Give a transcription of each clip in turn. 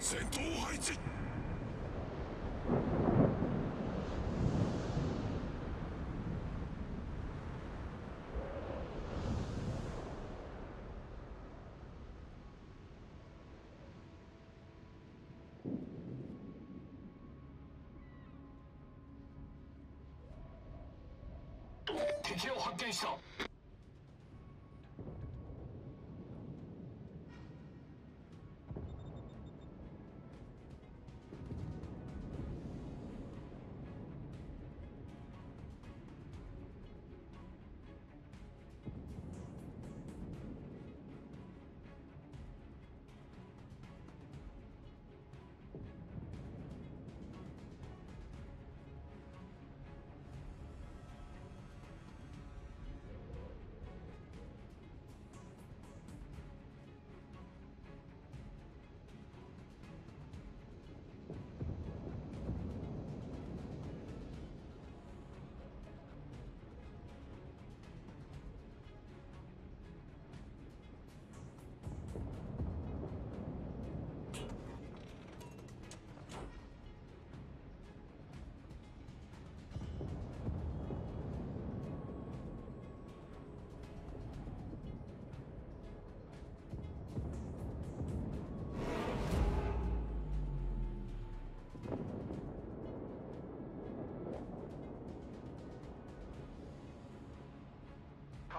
戦闘配置。敵を発見した「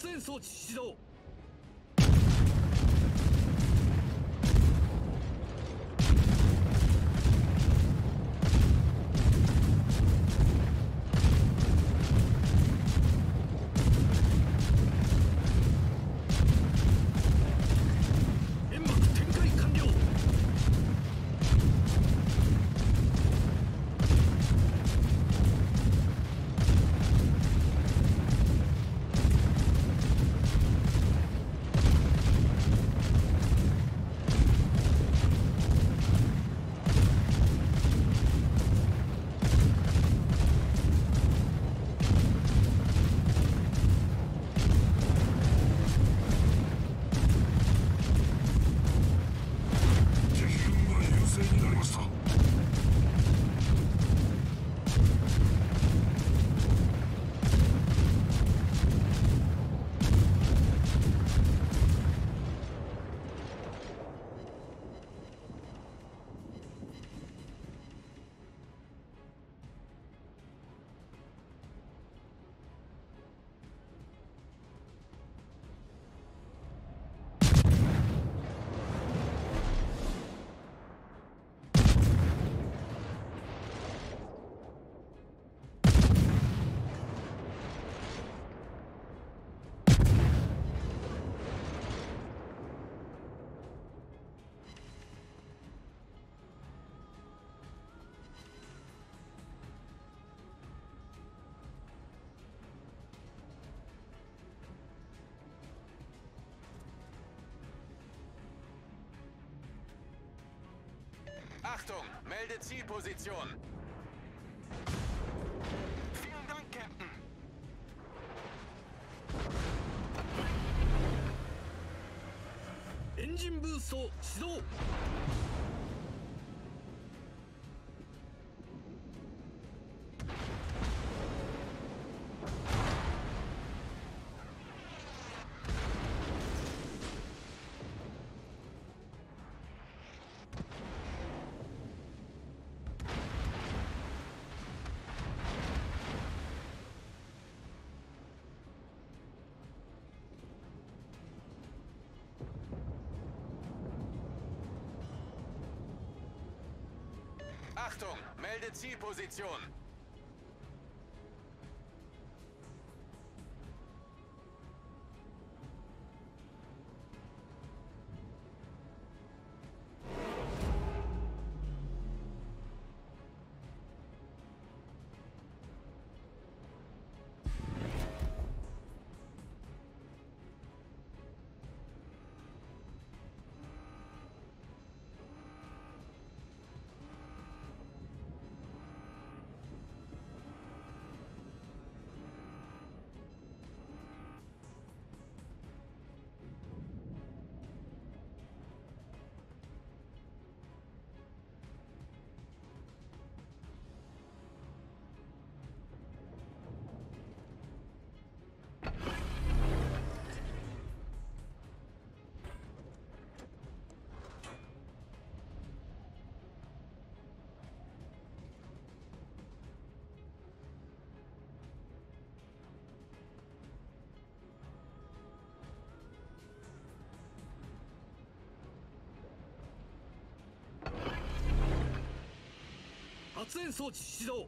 発煙装置始動 Achtung, melde Zielposition. Vielen Dank, Captain. Engine スト始動 Achtung! Melde Zielposition!"「発煙装置始動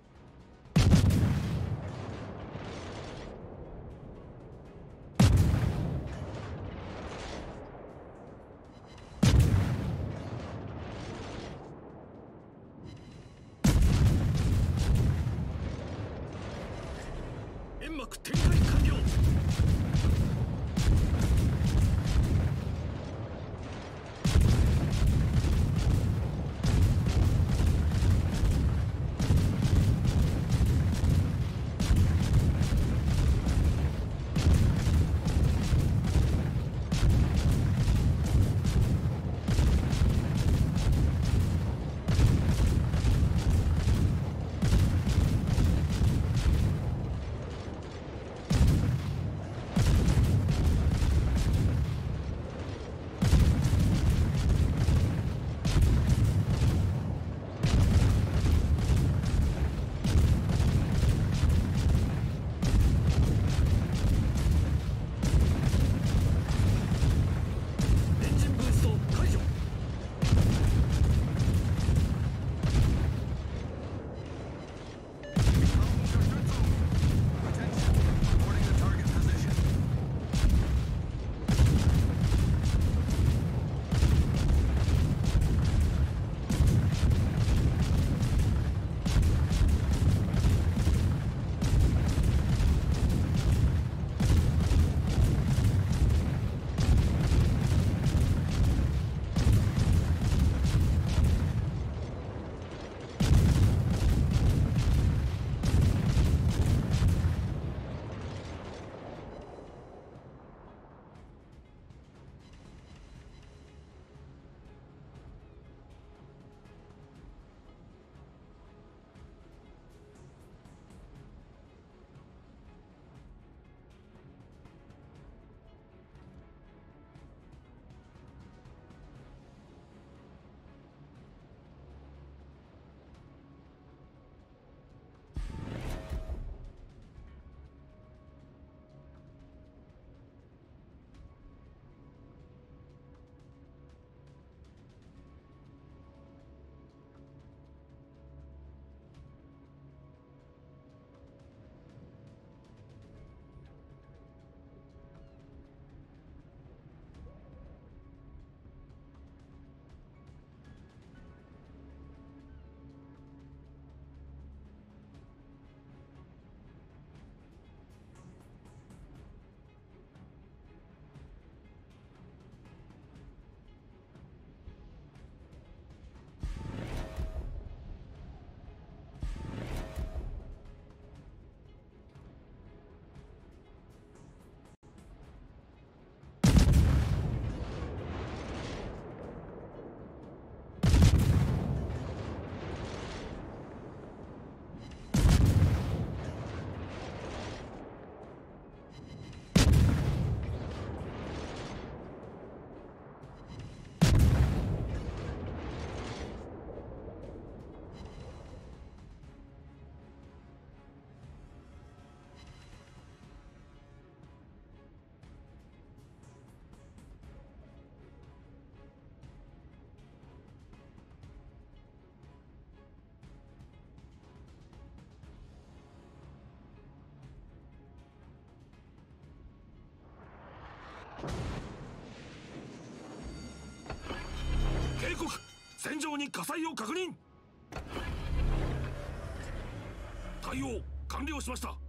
戦場に火災を確認。対応完了しました。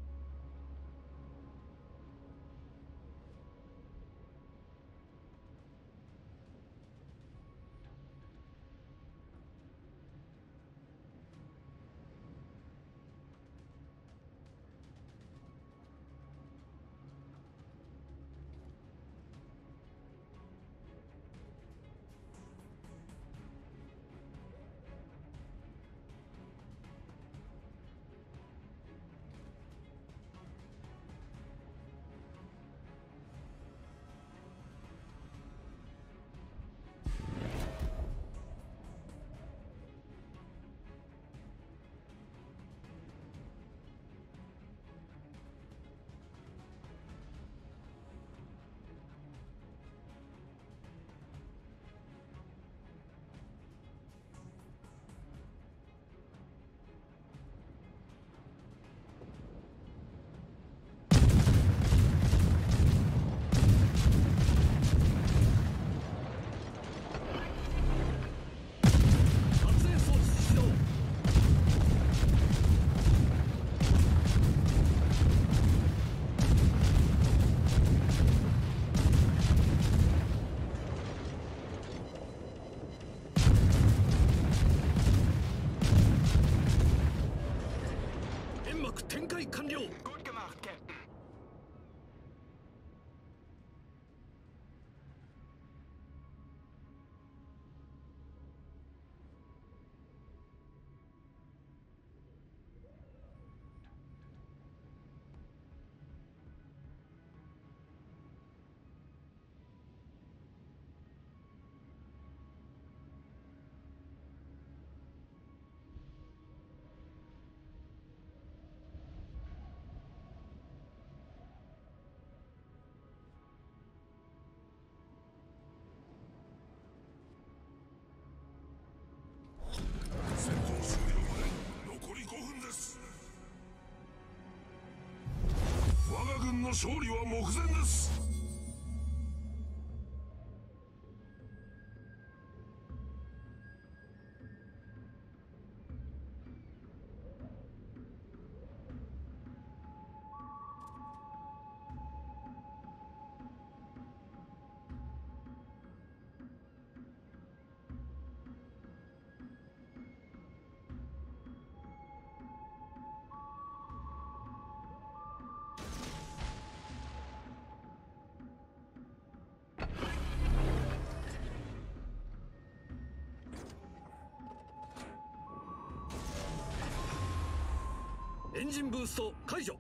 の勝利は目前です。エンジンブースト解除。